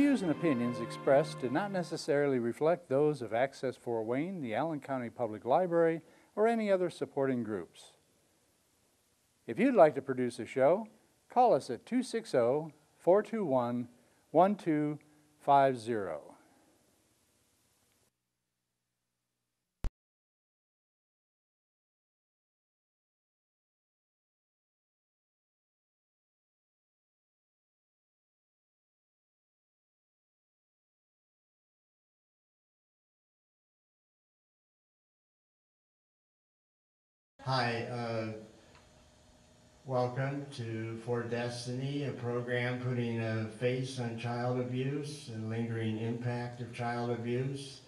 Views and opinions expressed do not necessarily reflect those of Access Fort Wayne, the Allen County Public Library, or any other supporting groups. If you'd like to produce a show, call us at 260 421 1250. Hi, uh, welcome to For Destiny, a program putting a face on child abuse and lingering impact of child abuse.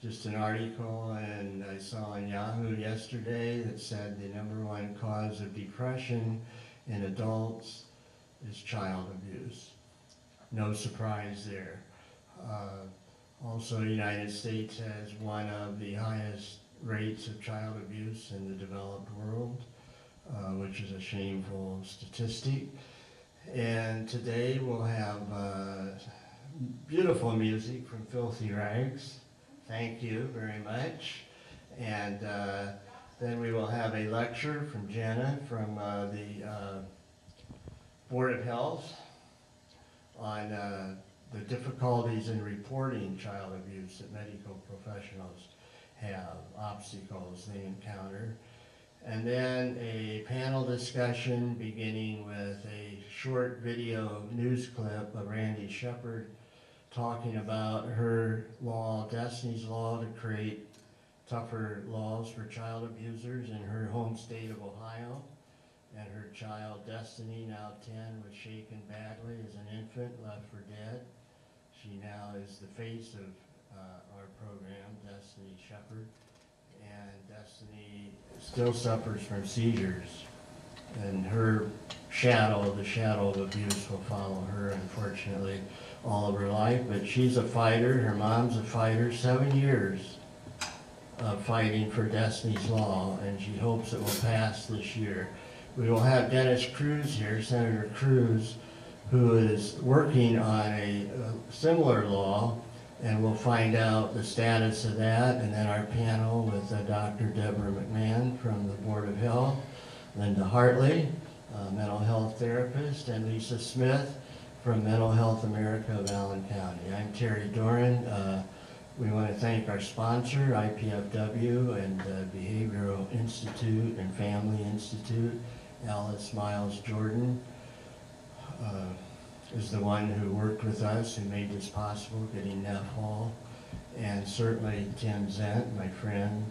Just an article and I saw on Yahoo yesterday that said the number one cause of depression in adults is child abuse. No surprise there. Uh, also, the United States has one of the highest rates of child abuse in the developed world, uh, which is a shameful statistic. And today we'll have uh, beautiful music from Filthy Rags. Thank you very much. And uh, then we will have a lecture from Jana from uh, the uh, Board of Health on uh, the difficulties in reporting child abuse that medical professionals have, obstacles they encounter. And then a panel discussion beginning with a short video news clip of Randi Shepherd talking about her law, Destiny's Law, to create tougher laws for child abusers in her home state of Ohio. And her child, Destiny, now 10, was shaken badly as an infant, left for dead. She now is the face of uh, our program, Destiny Shepherd. And Destiny still suffers from seizures. And her shadow, the shadow of abuse will follow her, unfortunately, all of her life. But she's a fighter, her mom's a fighter, seven years of fighting for Destiny's Law, and she hopes it will pass this year. We will have Dennis Kruse here, Senator Kruse, who is working on a, a similar law and we'll find out the status of that, and then our panel with uh, Dr. Deborah McMahan from the Board of Health, Linda Hartley, uh, mental health therapist, and Lisa Smith from Mental Health America of Allen County. I'm Terry Doran. Uh, we want to thank our sponsor, IPFW and uh, Behavioral Institute and Family Institute, Alice Miles Jordan. Is the one who worked with us, who made this possible, getting Neff Hall. And certainly Tim Zent, my friend,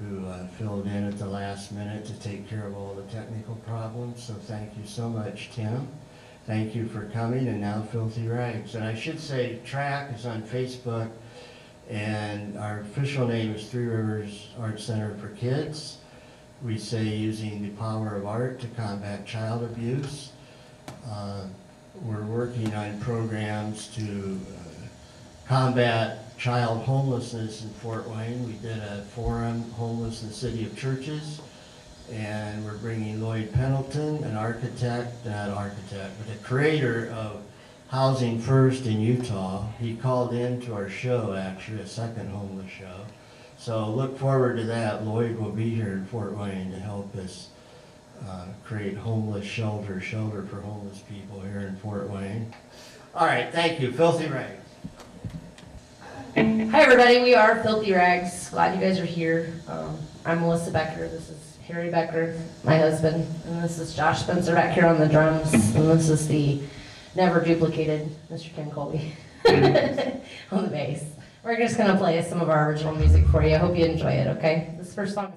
who uh, filled in at the last minute to take care of all the technical problems. So thank you so much, Tim. Thank you for coming, and now Filthy Rags. And I should say, Track is on Facebook, and our official name is Three Rivers Art Center for Kids. We say using the power of art to combat child abuse. Uh, we're working on programs to uh, combat child homelessness in Fort Wayne. We did a forum, Homeless in the City of Churches, and we're bringing Lloyd Pendleton, an architect, not architect, but the creator of Housing First in Utah. He called in to our show, actually, a second homeless show. So look forward to that. Lloyd will be here in Fort Wayne to help us uh, create homeless shelter, shelter for homeless people here in Fort Wayne. All right, thank you. Filthy Rags. Hi everybody, we are Filthy Rags. Glad you guys are here. Um, I'm Melissa Becker. This is Harry Becker, my husband, and this is Josh Spencer back here on the drums, and this is the never duplicated Mr. Tim Colby on the bass. We're just gonna play some of our original music for you. I hope you enjoy it. Okay, this first song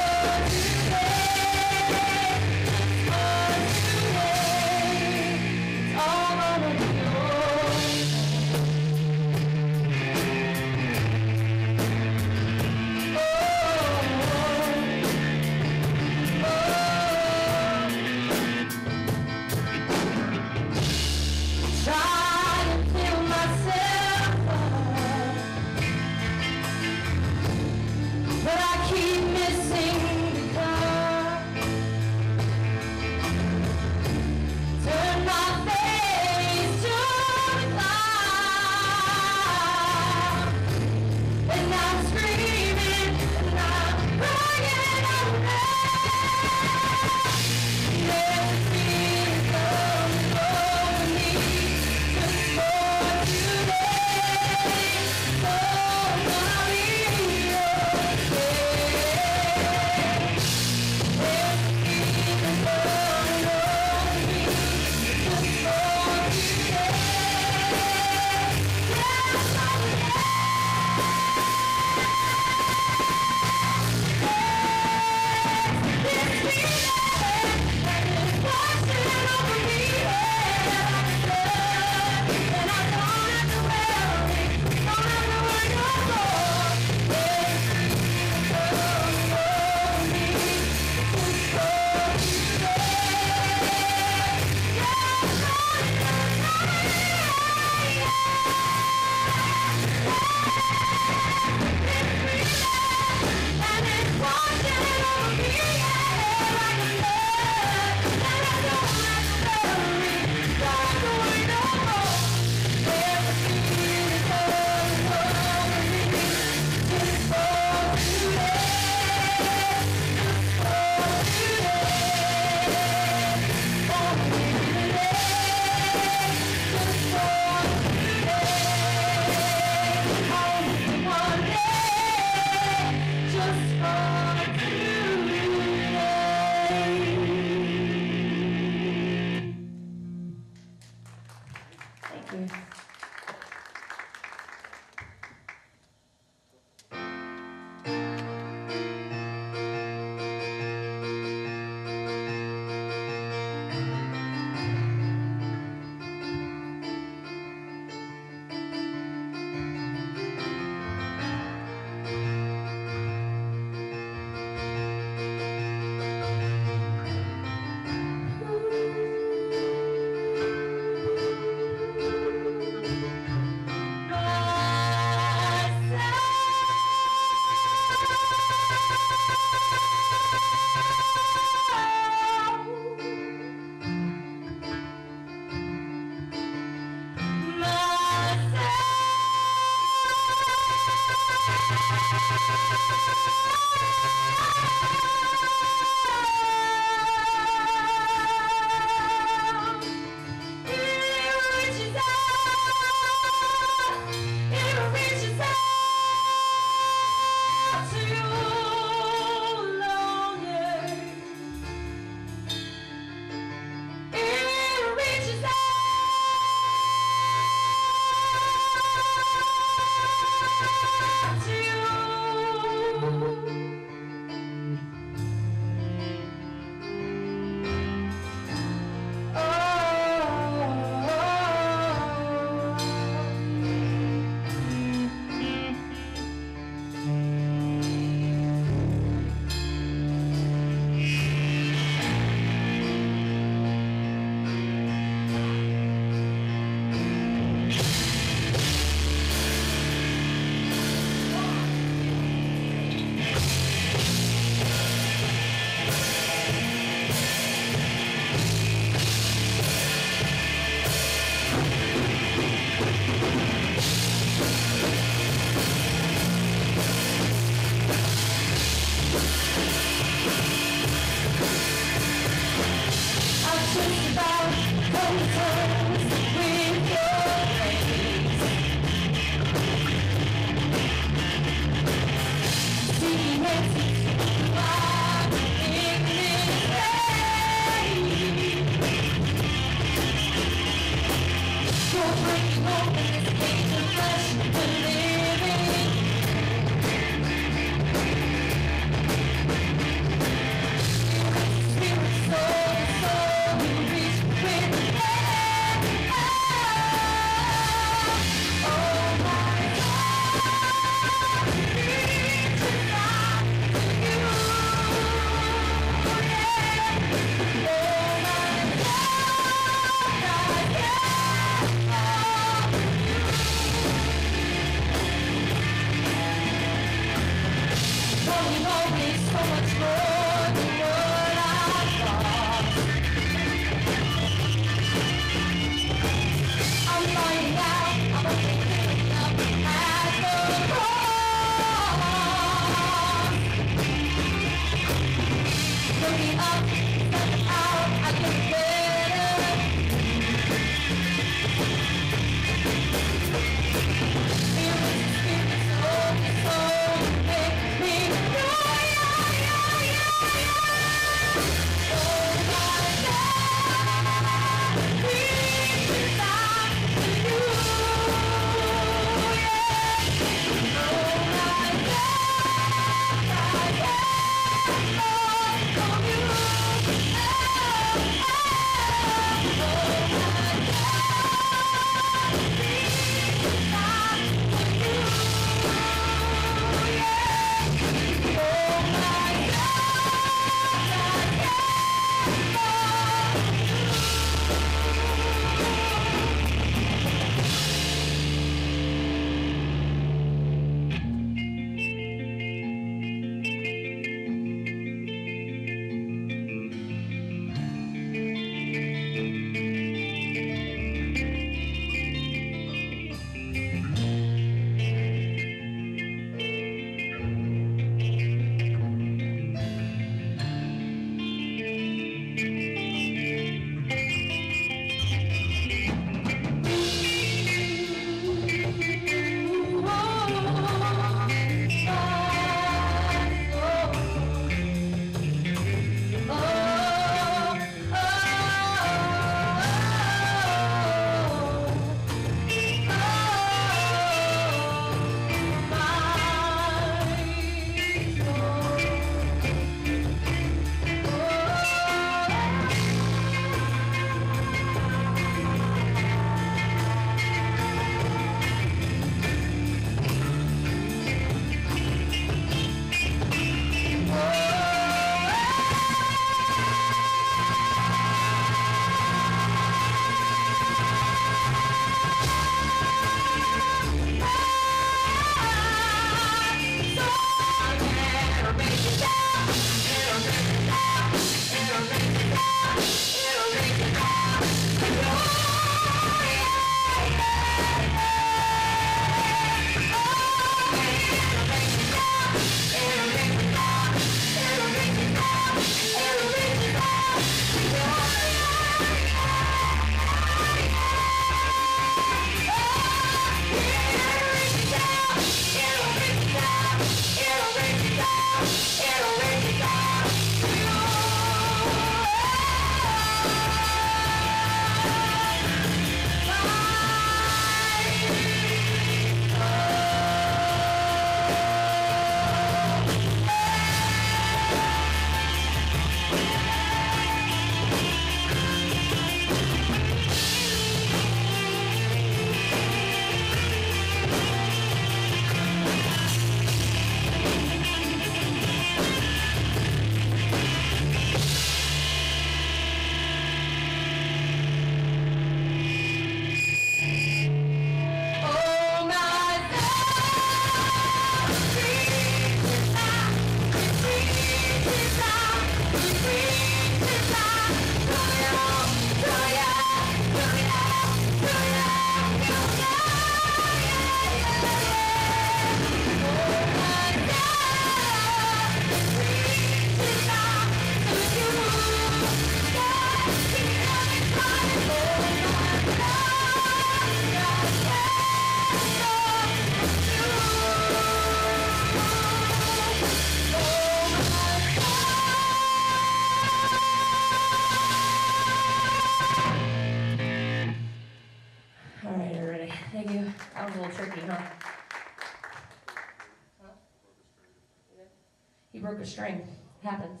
string. It happens.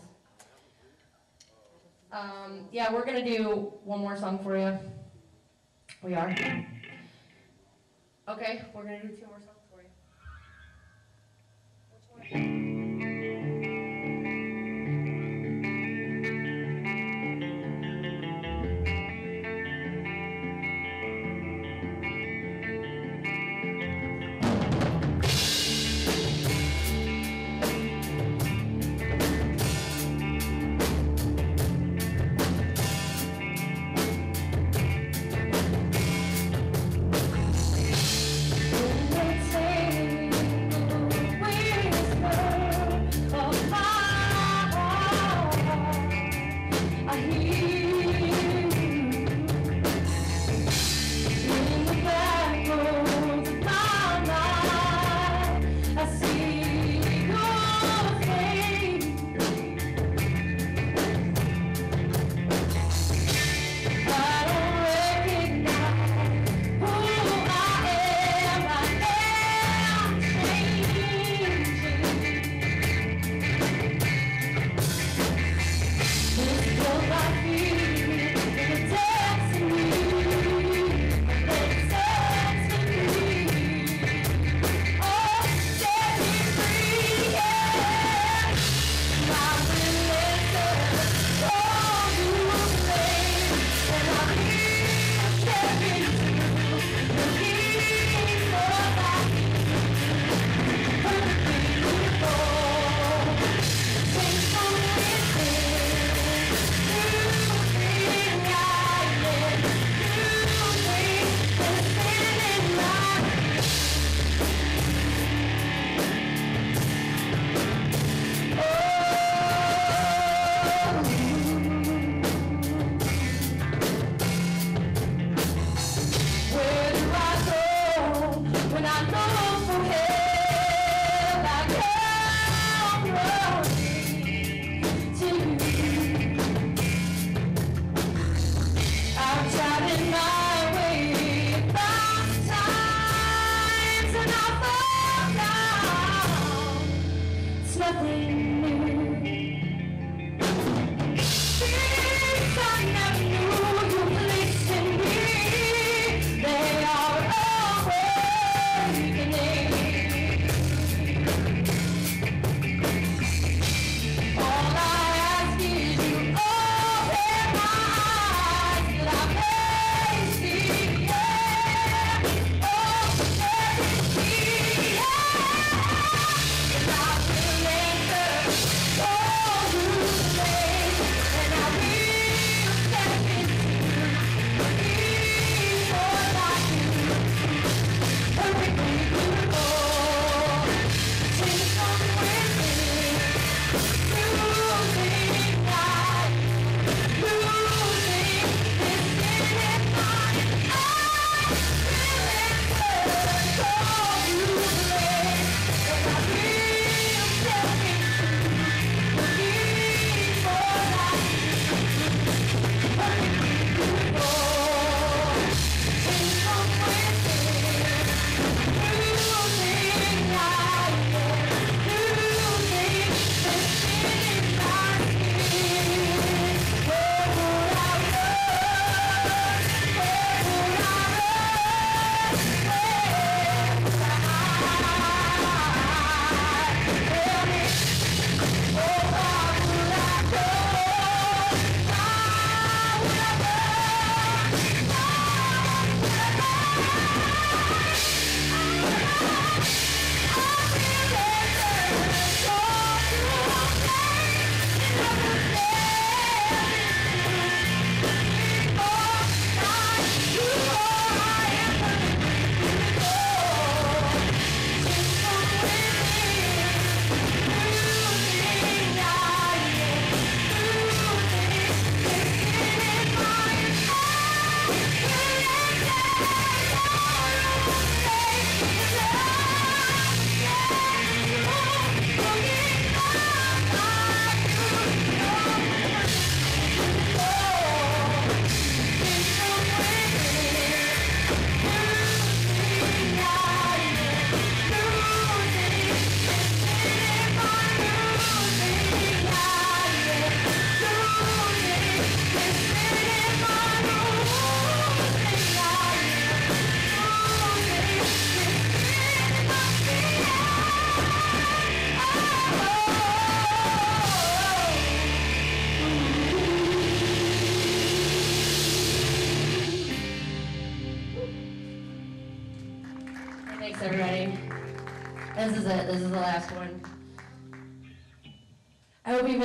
Um, yeah, we're going to do one more song for you. We are. Okay, we're going to do two more songs for you.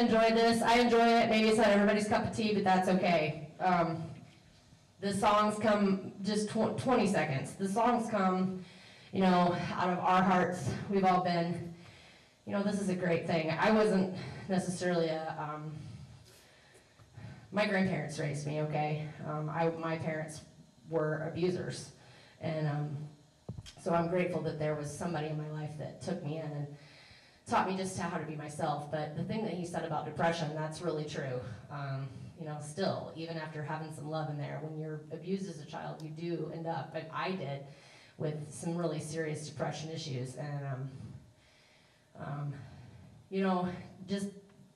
Enjoyed this. I enjoy it. Maybe it's not everybody's cup of tea, but that's okay. Um, the songs come just tw- 20 seconds. The songs come, you know, out of our hearts. We've all been, you know, this is a great thing. I wasn't necessarily a, um, my grandparents raised me, okay? Um, I, my parents were abusers. And um, so I'm grateful that there was somebody in my life that took me in and taught me just how to be myself. But the thing that he said about depression, that's really true. Um, you know, still, even after having some love in there, when you're abused as a child, you do end up, and I did, with some really serious depression issues. And, um, um, you know, just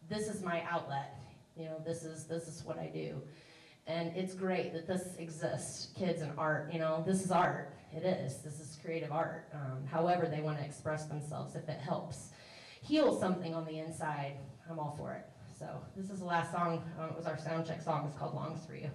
this is my outlet. You know, this is this is what I do. And it's great that this exists, kids and art. You know, this is art. It is. This is creative art. Um, however, they want to express themselves, if it helps heal something on the inside, I'm all for it. So this is the last song. Um, it was our sound check song. It's called "Longs for You."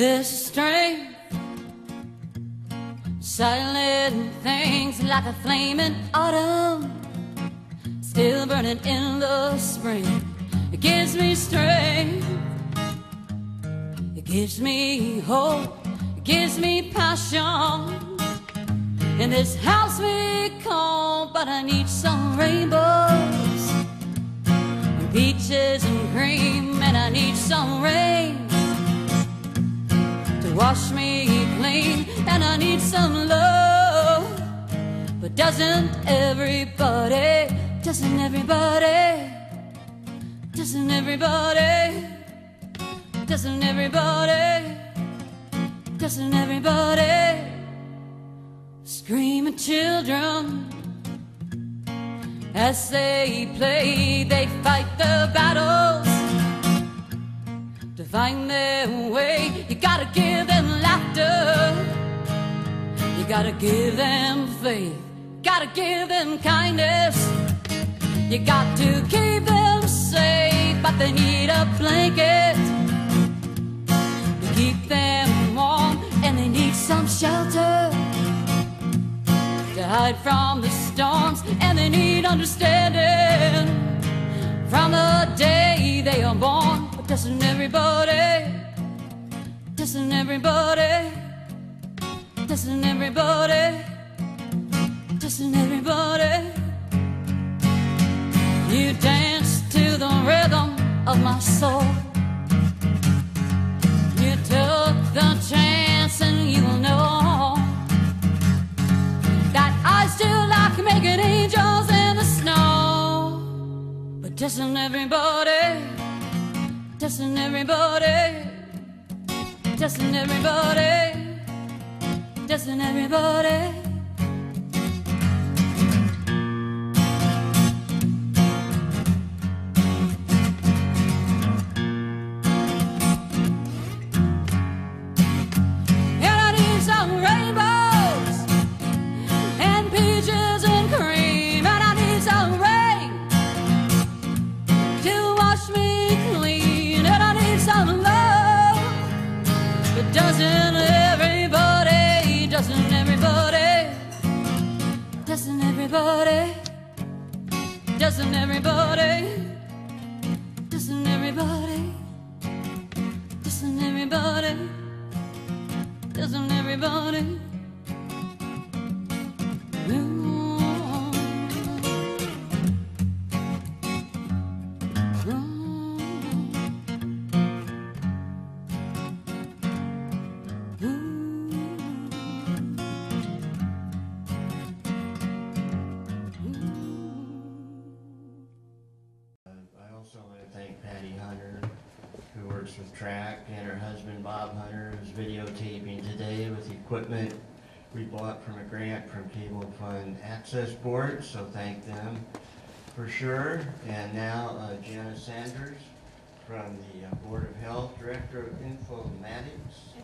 There's strength, silent things like a flame in autumn, still burning in the spring. It gives me strength, it gives me hope, it gives me passion. In this house we call, but I need some rainbows, and peaches and cream, and I need some rain wash me clean, and I need some love. But doesn't everybody, doesn't everybody, doesn't everybody, doesn't everybody, doesn't everybody scream at children? As they play, they fight the battles to find their way. You gotta give gotta give them faith. Gotta give them kindness. You got to keep them safe, but they need a blanket to keep them warm, and they need some shelter to hide from the storms, and they need understanding from the day they are born. But doesn't everybody, doesn't everybody, doesn't everybody, doesn't everybody, you dance to the rhythm of my soul. You took the chance, and you will know that I still like making angels in the snow. But doesn't everybody, doesn't everybody, doesn't everybody, doesn't everybody? Doesn't everybody, doesn't everybody, doesn't everybody, doesn't everybody? Bought from a grant from Cable Fund Access Board, so thank them for sure. And now uh, Jana Sanders from the uh, Board of Health, Director of Informatics.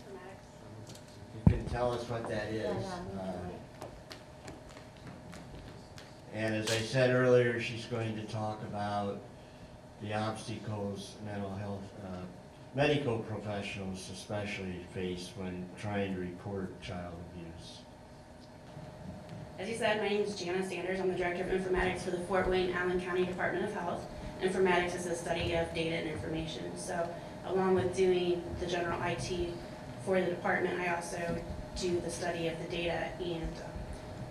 You can tell us what that is. Uh, And as I said earlier, she's going to talk about the obstacles mental health, uh, medical professionals especially face when trying to report child. As you said, my name is Jana Sanders. I'm the Director of Informatics for the Fort Wayne Allen County Department of Health. Informatics is the study of data and information. So along with doing the general IT for the department, I also do the study of the data and um,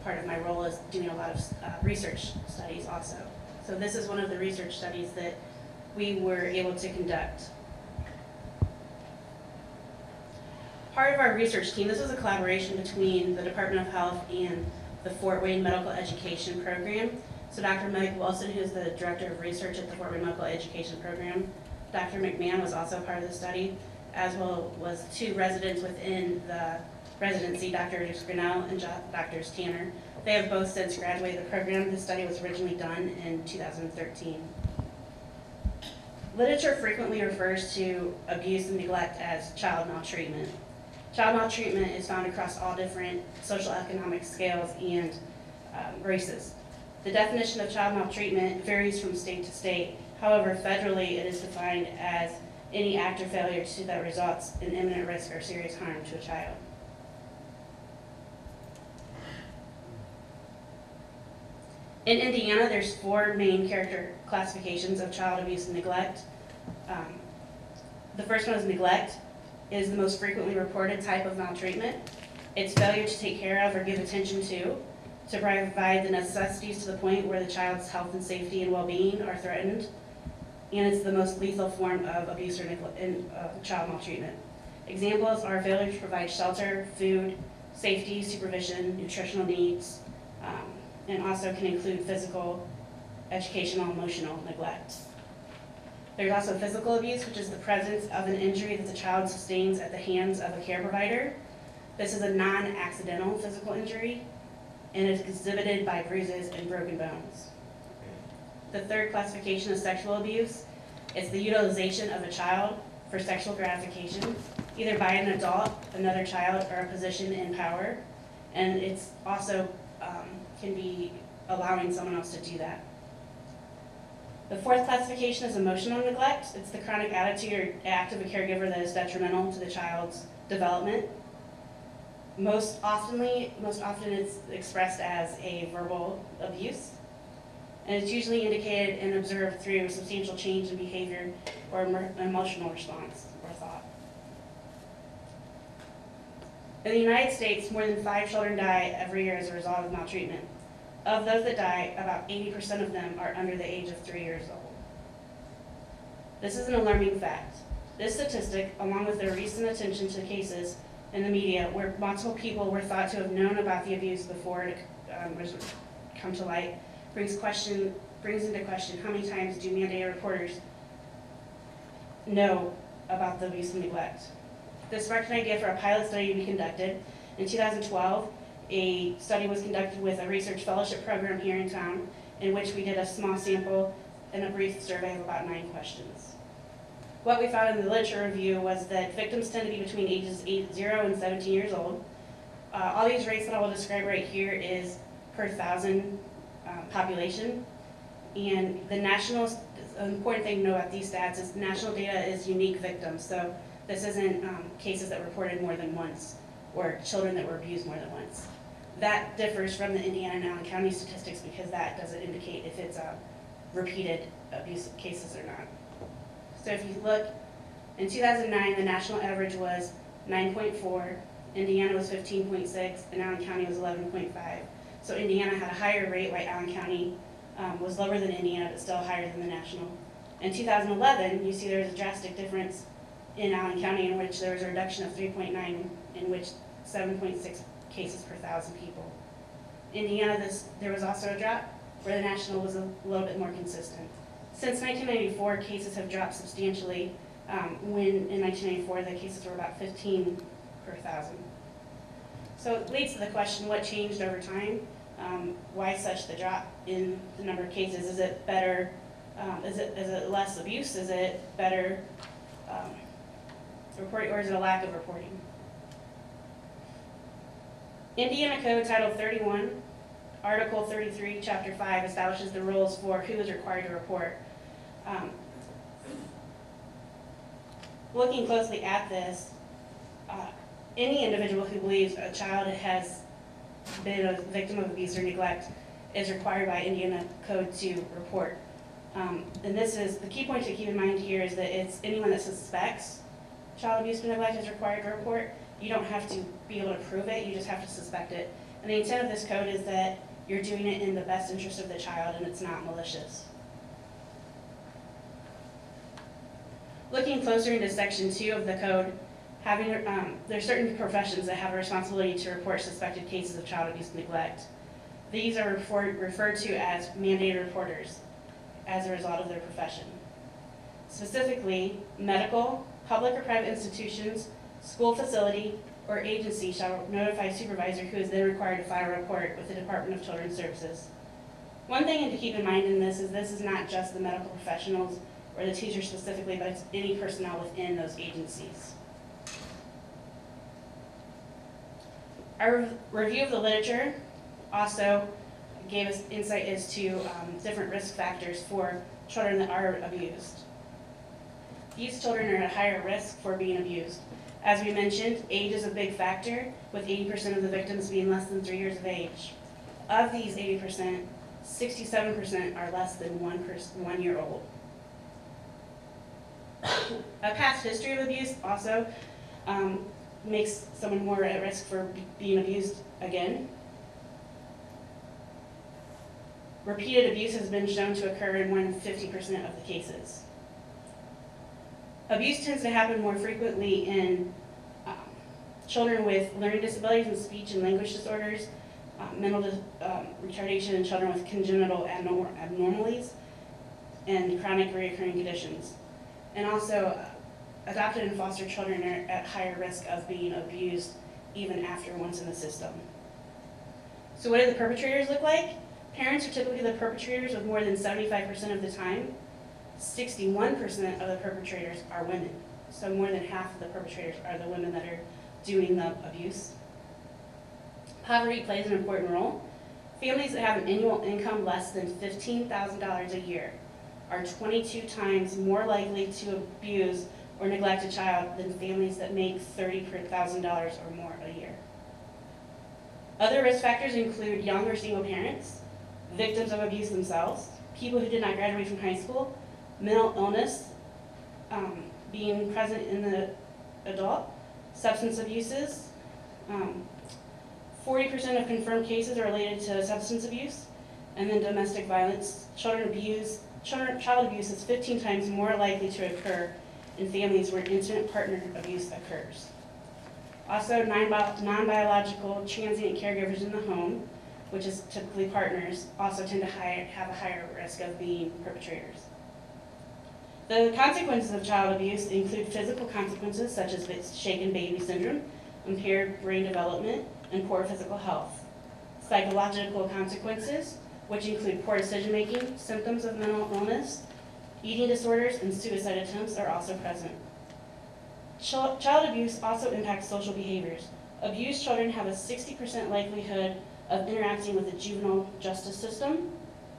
part of my role is doing a lot of uh, research studies also. So this is one of the research studies that we were able to conduct. Part of our research team, this was a collaboration between the Department of Health and the Fort Wayne Medical Education Program. So Dr. Meg Wilson, who's the Director of Research at the Fort Wayne Medical Education Program, Dr. McMahan was also part of the study, as well was two residents within the residency, Drs. Grinnell and Drs. Tanner. They have both since graduated the program. The study was originally done in 2013. Literature frequently refers to abuse and neglect as child maltreatment. Child maltreatment is found across all different social economic scales and um, races. The definition of child maltreatment varies from state to state. However, federally, it is defined as any act or failure to that results in imminent risk or serious harm to a child. In Indiana, there's four main character classifications of child abuse and neglect. Um, The first one is neglect, is the most frequently reported type of maltreatment. It's failure to take care of or give attention to, to provide the necessities to the point where the child's health and safety and well-being are threatened. And it's the most lethal form of abuse or in, uh, child maltreatment. Examples are failure to provide shelter, food, safety, supervision, nutritional needs, um, and also can include physical, educational, emotional neglect. There's also physical abuse, which is the presence of an injury that the child sustains at the hands of a care provider. This is a non-accidental physical injury and is exhibited by bruises and broken bones. The third classification is sexual abuse. It's the utilization of a child for sexual gratification, either by an adult, another child, or a position in power. And it's also um, can be allowing someone else to do that. The fourth classification is emotional neglect. It's the chronic attitude or act of a caregiver that is detrimental to the child's development. Most oftenly, most often it's expressed as a verbal abuse. And it's usually indicated and observed through substantial change in behavior or emo- emotional response or thought. In the United States, more than five children die every year as a result of maltreatment. Of those that die, about 80% of them are under the age of three years old. This is an alarming fact. This statistic, along with the recent attention to cases in the media where multiple people were thought to have known about the abuse before it um, was come to light, brings question brings into question how many times do mandated reporters know about the abuse and neglect. This sparked an idea for a pilot study to be conducted. In 2012, a study was conducted with a research fellowship program here in town, in which we did a small sample and a brief survey of about nine questions. What we found in the literature review was that victims tend to be between ages eight, 0 and 17 years old. Uh, all these rates that I will describe right here is per thousand um, population. And the national, an important thing to know about these stats is national data is unique victims. So this isn't um, cases that reported more than once or children that were abused more than once. That differs from the Indiana and Allen County statistics because that doesn't indicate if it's uh, repeated abuse cases or not. So if you look, in 2009, the national average was 9.4, Indiana was 15.6, and Allen County was 11.5. So Indiana had a higher rate, while Allen County um, was lower than Indiana, but still higher than the national. In 2011, you see there was a drastic difference in Allen County in which there was a reduction of 3.9, in which 7.6 cases per thousand people. Indiana, this, there was also a drop, where the national was a little bit more consistent. Since 1994, cases have dropped substantially, um, when in 1994, the cases were about 15 per thousand. So it leads to the question, what changed over time? Um, why such the drop in the number of cases? Is it better, um, is it, is it less abuse? Is it better um, reporting, or is it a lack of reporting? Indiana Code Title 31, Article 33, Chapter 5 establishes the rules for who is required to report. Um, Looking closely at this, uh, any individual who believes a child has been a victim of abuse or neglect is required by Indiana Code to report. Um, And this is, the key point to keep in mind here is that it's anyone that suspects child abuse or neglect is required to report. You don't have to be able to prove it, you just have to suspect it. And the intent of this code is that you're doing it in the best interest of the child and it's not malicious. Looking closer into section two of the code, having, um, there are certain professions that have a responsibility to report suspected cases of child abuse and neglect. These are refer- referred to as mandated reporters as a result of their profession. Specifically, medical, public or private institutions, school facility, or agency shall notify supervisor who is then required to file a report with the Department of Children's Services. One thing to keep in mind in this is this is not just the medical professionals or the teachers specifically, but it's any personnel within those agencies. Our review of the literature also gave us insight as to um, different risk factors for children that are abused. These children are at higher risk for being abused. As we mentioned, age is a big factor, with 80% of the victims being less than three years of age. Of these 80%, 67% are less than one, one year old. A past history of abuse also um, makes someone more at risk for being abused again. Repeated abuse has been shown to occur in more than 50% of the cases. Abuse tends to happen more frequently in um, children with learning disabilities and speech and language disorders, um, mental um, retardation, and children with congenital abnor- abnormalities and chronic recurring conditions. And also, uh, adopted and foster children are at higher risk of being abused even after once in the system. So what do the perpetrators look like? Parents are typically the perpetrators with more than 75% of the time. 61% of the perpetrators are women. So more than half of the perpetrators are the women that are doing the abuse. Poverty plays an important role. Families that have an annual income less than $15,000 a year are 22 times more likely to abuse or neglect a child than families that make $30,000 or more a year. Other risk factors include young or single parents, victims of abuse themselves, people who did not graduate from high school, mental illness um, being present in the adult, substance abuses. Um, 40% of confirmed cases are related to substance abuse, and then domestic violence. Children abuse, children, child abuse is 15 times more likely to occur in families where intimate partner abuse occurs. Also, non-bio- non-biological transient caregivers in the home, which is typically partners, also tend to higher, have a higher risk of being perpetrators. The consequences of child abuse include physical consequences such as shaken baby syndrome, impaired brain development, and poor physical health. Psychological consequences, which include poor decision-making, symptoms of mental illness, eating disorders, and suicide attempts are also present. Child abuse also impacts social behaviors. Abused children have a 60% likelihood of interacting with the juvenile justice system,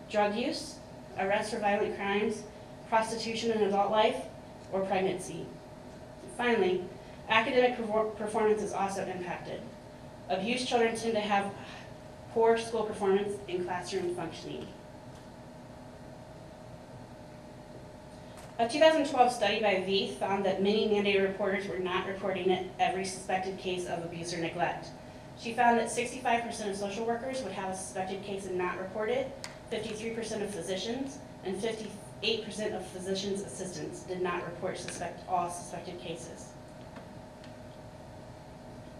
drug use, arrest for violent crimes, prostitution in adult life, or pregnancy. Finally, academic performance is also impacted. Abused children tend to have poor school performance and classroom functioning. A 2012 study by VEITH found that many mandated reporters were not reporting every suspected case of abuse or neglect. She found that 65% of social workers would have a suspected case and not report it, 53% of physicians, and 58% of physicians' assistants did not report suspect, all suspected cases.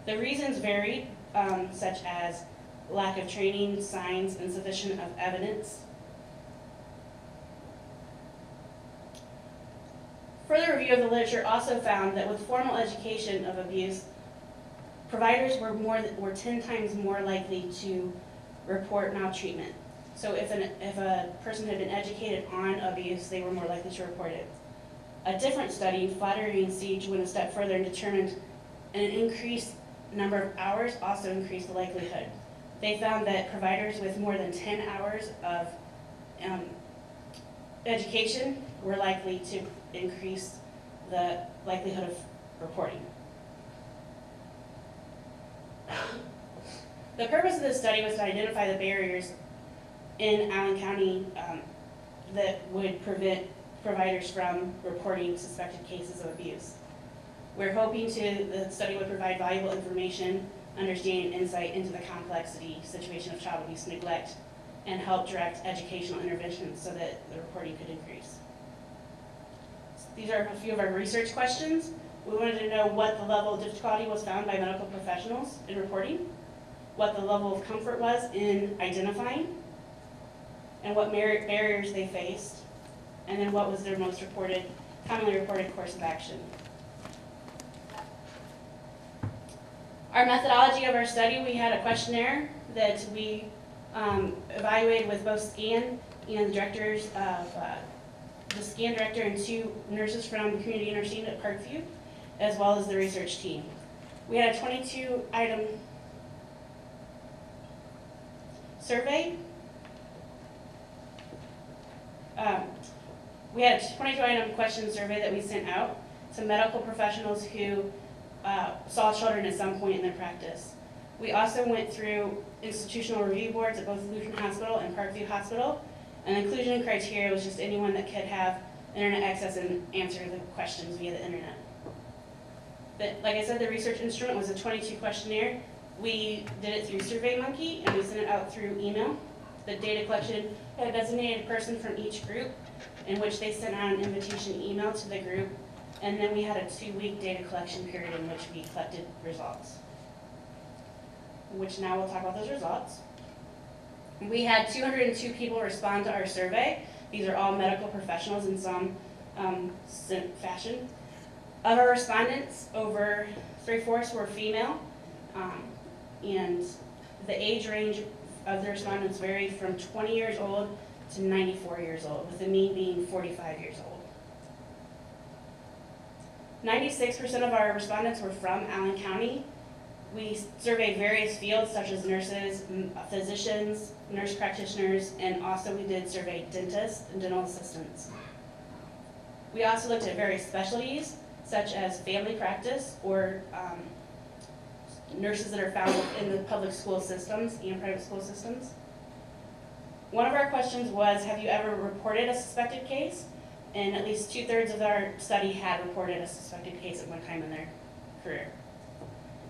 The reasons varied, um, such as lack of training, signs, insufficient of evidence. Further review of the literature also found that with formal education of abuse, providers were more, were ten times more likely to report maltreatment. So if an, if a person had been educated on abuse, they were more likely to report it. A different study, Flaherty and Sege, went a step further and determined an increased number of hours also increased the likelihood. They found that providers with more than ten hours of um, education were likely to increase the likelihood of reporting. The purpose of this study was to identify the barriers in Allen County um, that would prevent providers from reporting suspected cases of abuse. We're hoping to, the study would provide valuable information, understanding, and insight into the complexity situation of child abuse neglect, and help direct educational interventions so that the reporting could increase. These are a few of our research questions. We wanted to know what the level of difficulty was found by medical professionals in reporting, what the level of comfort was in identifying, and what barriers they faced, and then what was their most reported, commonly reported course of action. Our methodology of our study, we had a questionnaire that we um, evaluated with both SCAN and the directors of, uh, the SCAN director and two nurses from community nursing at Parkview, as well as the research team. We had a 22 item survey. Um, we had a 22 item question survey that we sent out to medical professionals who uh, saw children at some point in their practice. We also went through institutional review boards at both Lutheran Hospital and Parkview Hospital. And inclusion criteria was just anyone that could have internet access and answer the questions via the internet. But like I said, the research instrument was a 22 questionnaire. We did it through SurveyMonkey and we sent it out through email. The data collection a designated person from each group in which they sent out an invitation email to the group. And then we had a two-week data collection period in which we collected results. Which now we'll talk about those results. We had 202 people respond to our survey. These are all medical professionals in some um, fashion. Of our respondents, over three-fourths were female. um, And the age range of the respondents varied from 20 years old to 94 years old, with the mean being 45 years old. 96% of our respondents were from Allen County. We surveyed various fields such as nurses, physicians, nurse practitioners, and also we did survey dentists and dental assistants. We also looked at various specialties such as family practice or um, nurses that are found in the public school systems and private school systems. One of our questions was, have you ever reported a suspected case? And at least two-thirds of our study had reported a suspected case at one time in their career.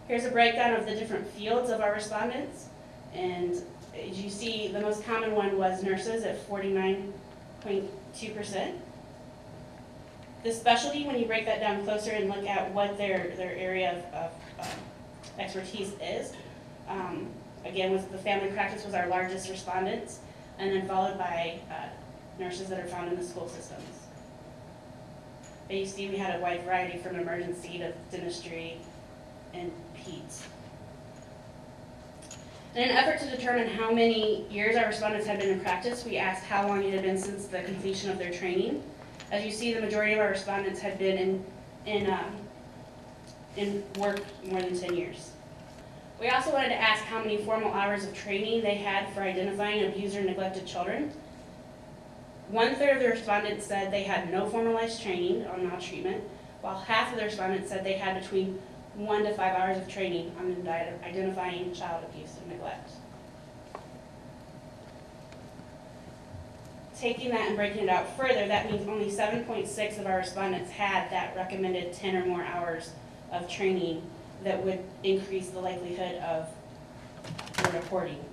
Here's a breakdown of the different fields of our respondents. And as you see, the most common one was nurses at 49.2%. The specialty, when you break that down closer and look at what their, their area of, of um, expertise is, um, again, was the family practice was our largest respondents, and then followed by uh, nurses that are found in the school systems. But you see, we had a wide variety from emergency to dentistry and peds. In an effort to determine how many years our respondents had been in practice, we asked how long it had been since the completion of their training. As you see, the majority of our respondents had been in, in, um, in work more than 10 years. We also wanted to ask how many formal hours of training they had for identifying abused or neglected children. One third of the respondents said they had no formalized training on maltreatment, while half of the respondents said they had between one to five hours of training on identifying child abuse and neglect. Taking that and breaking it out further, that means only 7.6 of our respondents had that recommended 10 or more hours of training that would increase the likelihood of the reporting.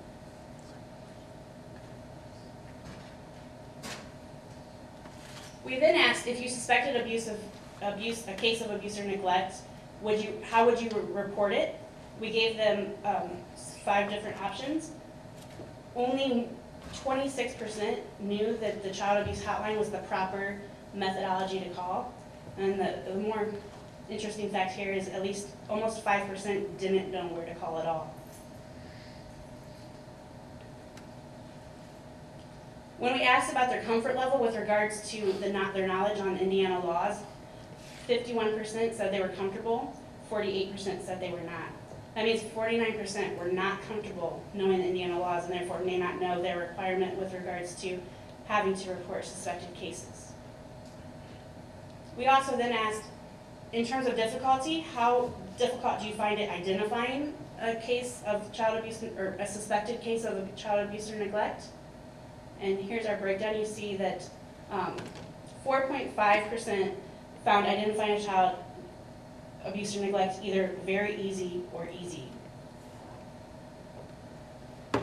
We then asked if you suspected abuse of, abuse, a case of abuse or neglect, would you, how would you re- report it? We gave them um, five different options. Only 26% knew that the child abuse hotline was the proper methodology to call. And the, the more interesting fact here is at least almost 5% didn't know where to call at all. When we asked about their comfort level with regards to the not their knowledge on Indiana laws, 51% said they were comfortable, 48% said they were not. That means 49% were not comfortable knowing the Indiana laws and therefore may not know their requirement with regards to having to report suspected cases. We also then asked, in terms of difficulty, how difficult do you find it identifying a case of child abuse or a suspected case of child abuse or neglect? And here's our breakdown. You see that um, 4.5% found identifying a child abuse or neglect either very easy or easy.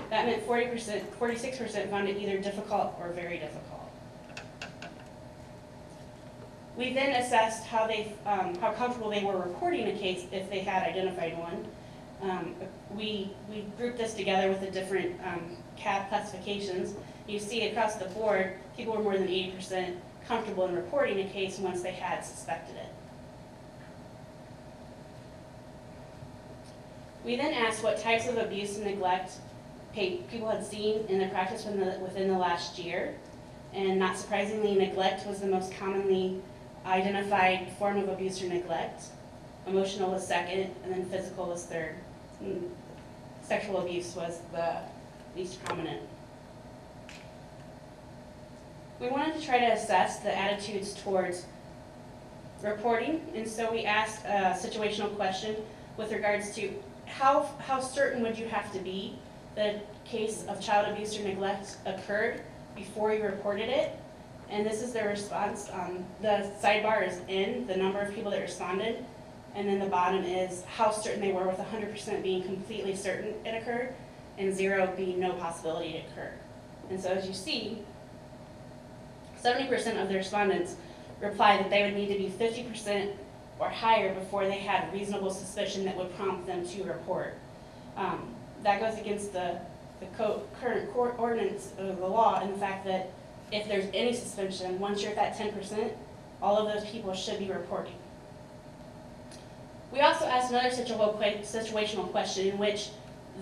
That meant 40%, 46% found it either difficult or very difficult. We then assessed how they, um, how comfortable they were reporting a case if they had identified one. Um, we, we grouped this together with the different um, classifications. You see across the board, people were more than 80% comfortable in reporting a case once they had suspected it. We then asked what types of abuse and neglect people had seen in their practice within the, within the last year. And not surprisingly, neglect was the most commonly identified form of abuse or neglect. Emotional was second, and then physical was third. Mm, Sexual abuse was the least prominent. We wanted to try to assess the attitudes towards reporting, and so we asked a situational question with regards to how, how certain would you have to be that a case of child abuse or neglect occurred before you reported it? And this is their response. Um, the sidebar is in, the number of people that responded, and then the bottom is how certain they were with 100% being completely certain it occurred, and zero being no possibility it occurred. And so as you see, 70% of the respondents replied that they would need to be 50% or higher before they had reasonable suspicion that would prompt them to report. Um, that goes against the, the current court ordinance of the law and the fact that if there's any suspension, once you're at that 10%, all of those people should be reporting. We also asked another situational question in which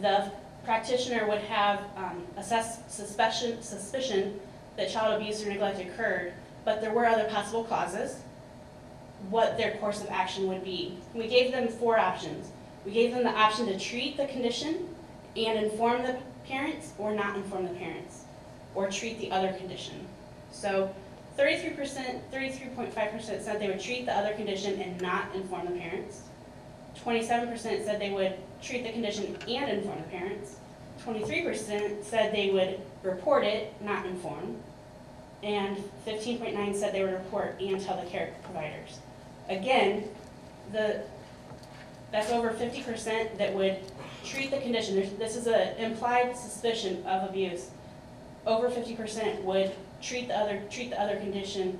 the practitioner would have um, suspicion, suspicion that child abuse or neglect occurred, but there were other possible causes, what their course of action would be. We gave them four options. We gave them the option to treat the condition and inform the parents or not inform the parents, or treat the other condition. So 33%, 33.5% said they would treat the other condition and not inform the parents. 27% said they would treat the condition and inform the parents. 23% said they would report it, not inform. And 15.9 said they would report and tell the care providers. Again, the, that's over 50% that would treat the condition. There's, this is an implied suspicion of abuse. Over 50% would treat the other, treat the other condition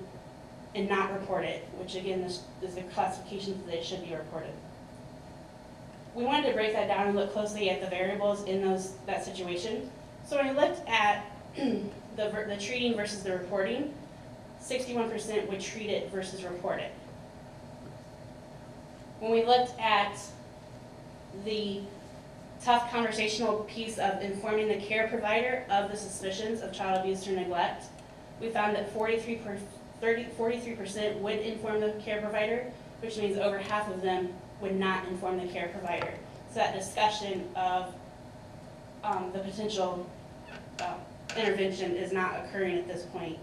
and not report it, which again, this is the classification that it should be reported we wanted to break that down and look closely at the variables in those, that situation. So when I looked at the, the treating versus the reporting, sixty-one percent would treat it versus report it. When we looked at the tough conversational piece of informing the care provider of the suspicions of child abuse or neglect, we found that 43 per, 30, 43% would inform the care provider, which means over half of them would not inform the care provider. So that discussion of um, the potential uh, intervention is not occurring at this point.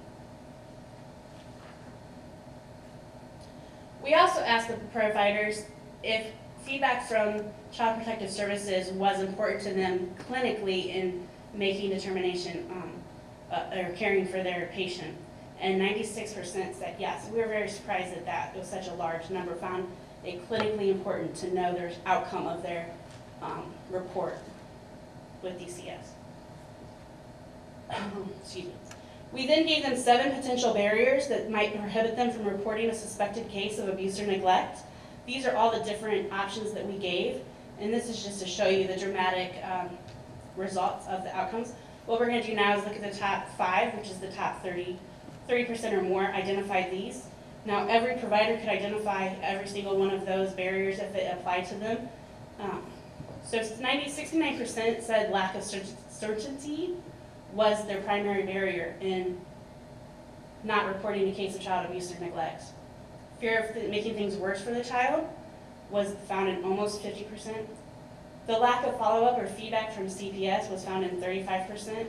We also asked the providers if feedback from Child Protective Services was important to them clinically in making determination um, uh, or caring for their patient. And 96% said yes. We were very surprised at that. It was such a large number found it clinically important to know their outcome of their um, report with DCS. Excuse me. We then gave them seven potential barriers that might prohibit them from reporting a suspected case of abuse or neglect. These are all the different options that we gave, and this is just to show you the dramatic um, results of the outcomes. What we're going to do now is look at the top five, which is the top 30, 30% or more identified these. Now, every provider could identify every single one of those barriers if it applied to them. Um, so 90, 69% said lack of certainty was their primary barrier in not reporting a case of child abuse or neglect. Fear of th- making things worse for the child was found in almost 50%. The lack of follow-up or feedback from CPS was found in 35%.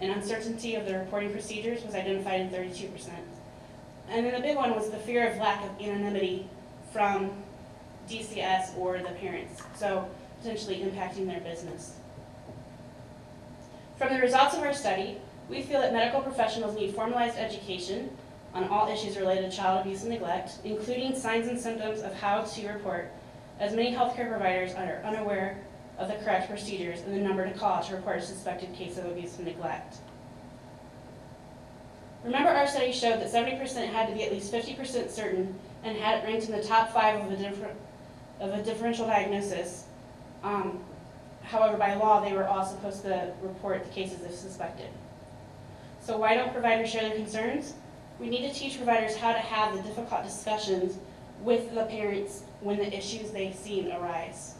And uncertainty of the reporting procedures was identified in 32%. And then the big one was the fear of lack of anonymity from DCS or the parents, so potentially impacting their business. From the results of our study, we feel that medical professionals need formalized education on all issues related to child abuse and neglect, including signs and symptoms of how to report, as many healthcare providers are unaware of the correct procedures and the number to call to report a suspected case of abuse and neglect. Remember our study showed that 70% had to be at least 50% certain and had it ranked in the top five of a, different, of a differential diagnosis. Um, however, by law, they were all supposed to report the cases if suspected. So why don't providers share their concerns? We need to teach providers how to have the difficult discussions with the parents when the issues they've seen arise.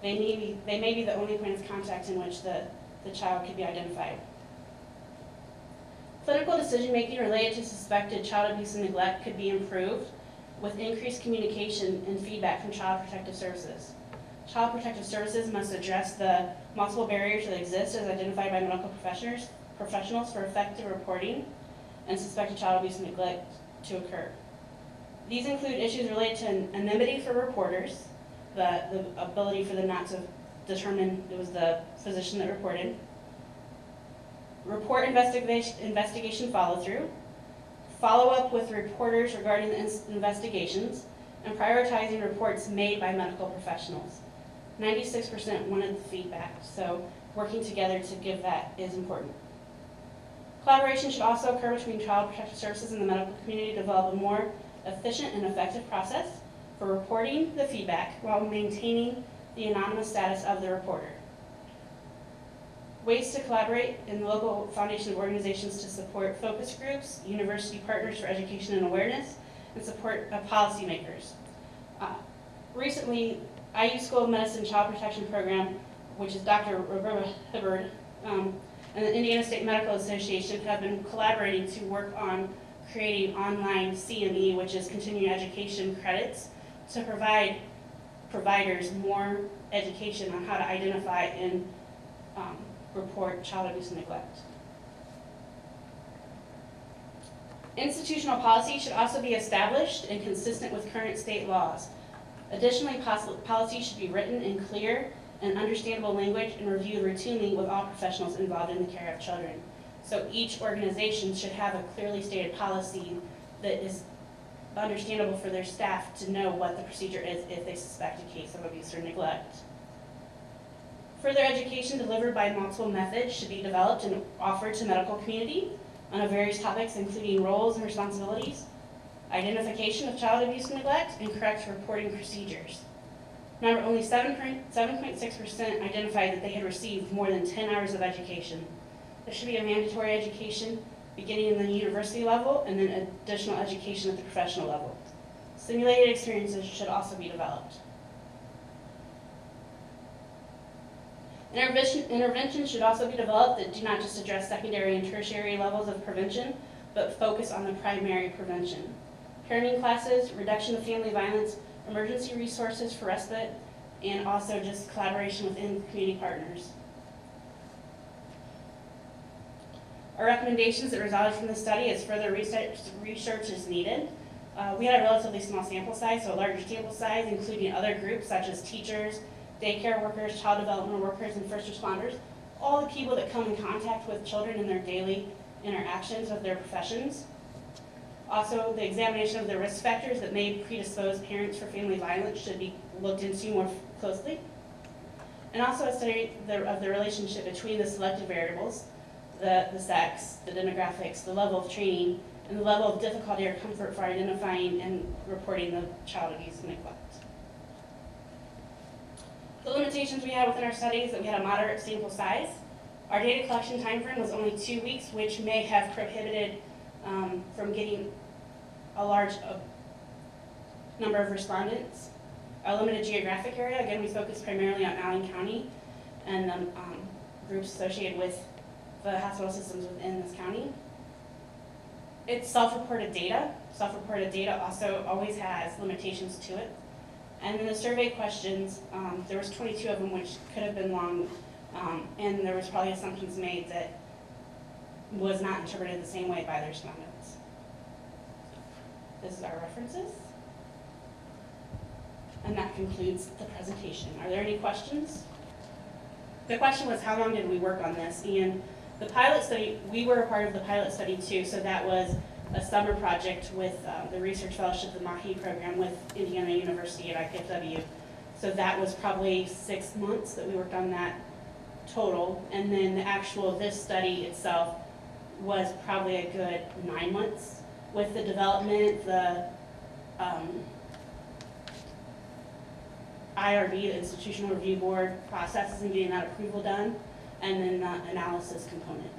They may be, they may be the only point of contact in which the, the child could be identified. Clinical decision-making related to suspected child abuse and neglect could be improved with increased communication and feedback from Child Protective Services. Child Protective Services must address the multiple barriers that exist as identified by medical professionals, professionals for effective reporting and suspected child abuse and neglect to occur. These include issues related to anonymity for reporters, the, the ability for them not to determine it was the physician that reported, report investigation, investigation follow-through, follow up with reporters regarding the investigations, and prioritizing reports made by medical professionals. Ninety-six percent wanted the feedback, so working together to give that is important. Collaboration should also occur between Child Protective Services and the medical community to develop a more efficient and effective process for reporting the feedback while maintaining the anonymous status of the reporter. Ways to collaborate in local foundation organizations to support focus groups, university partners for education and awareness, and support of policymakers. Uh, Recently, IU School of Medicine Child Protection Program, which is Dr. Roberta Hibbard, um, and the Indiana State Medical Association have been collaborating to work on creating online CME, which is continuing education credits, to provide providers more education on how to identify and um, report child abuse and neglect. Institutional policy should also be established and consistent with current state laws. Additionally, policy should be written in clear and understandable language and reviewed routinely with all professionals involved in the care of children. So each organization should have a clearly stated policy that is understandable for their staff to know what the procedure is if they suspect a case of abuse or neglect. Further education delivered by multiple methods should be developed and offered to medical community on various topics including roles and responsibilities, identification of child abuse and neglect, and correct reporting procedures. Remember, only 7.6% identified that they had received more than 10 hours of education. There should be a mandatory education beginning in the university level and then additional education at the professional level. Simulated experiences should also be developed. Intervention, interventions should also be developed that do not just address secondary and tertiary levels of prevention, but focus on the primary prevention. Parenting classes, reduction of family violence, emergency resources for respite, and also just collaboration within community partners. Our recommendations that resulted from the study is further research, research is needed. Uh, we had a relatively small sample size, so a larger sample size, including other groups such as teachers, daycare workers, child development workers, and first responders. All the people that come in contact with children in their daily interactions with their professions. Also, the examination of the risk factors that may predispose parents for family violence should be looked into more closely. And also a study of the relationship between the selected variables, the, the sex, the demographics, the level of training, and the level of difficulty or comfort for identifying and reporting the child abuse and neglect. The limitations we had within our study is that we had a moderate sample size. Our data collection timeframe was only two weeks, which may have prohibited um, from getting a large uh, number of respondents. Our limited geographic area, again, we focused primarily on Allen County and the um, groups associated with the hospital systems within this county. It's self-reported data. Self-reported data also always has limitations to it. And then the survey questions, um, there was 22 of them, which could have been long, um, and there was probably assumptions made that was not interpreted the same way by the respondents. This is our references. And that concludes the presentation. Are there any questions? The question was, how long did we work on this? And the pilot study, we were a part of the pilot study too, so that was a summer project with uh, the Research Fellowship, the MAHI program with Indiana University at IPFW. So that was probably six months that we worked on that total. And then the actual, this study itself was probably a good nine months with the development, the um, IRB, the Institutional Review Board processes and getting that approval done, and then the analysis component.